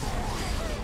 はい!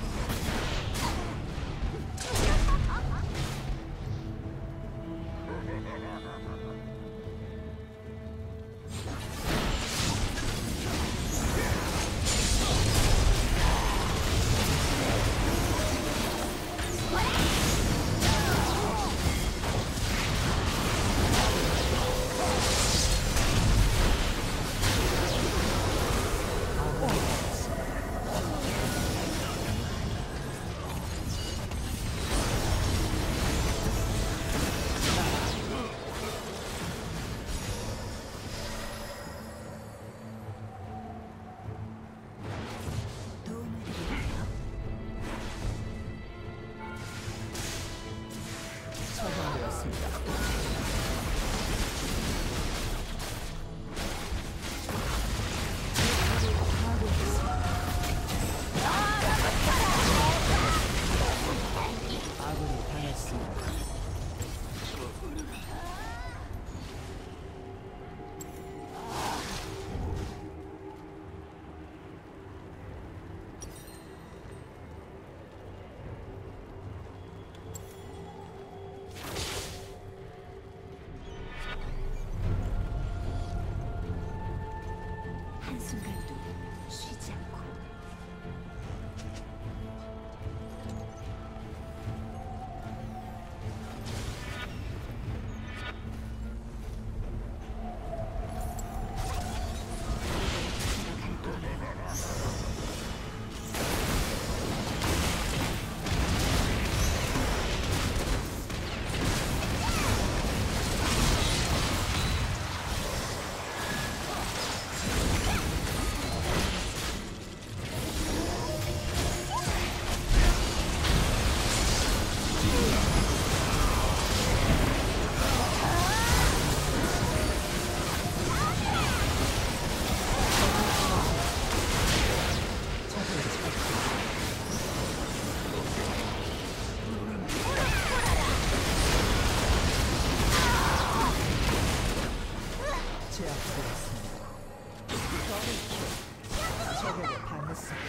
적에게 반했습니다.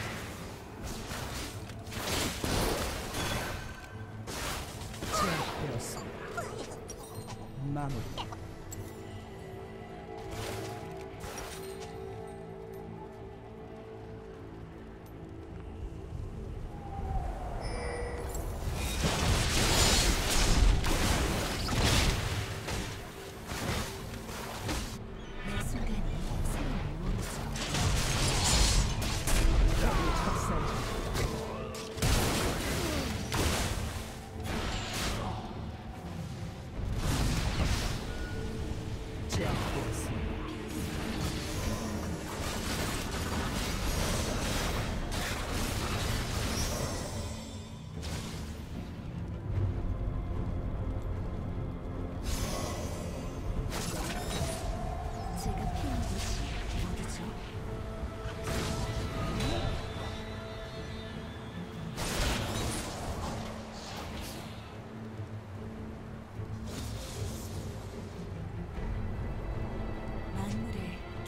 제압되었습니다. 마무리.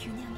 原谅。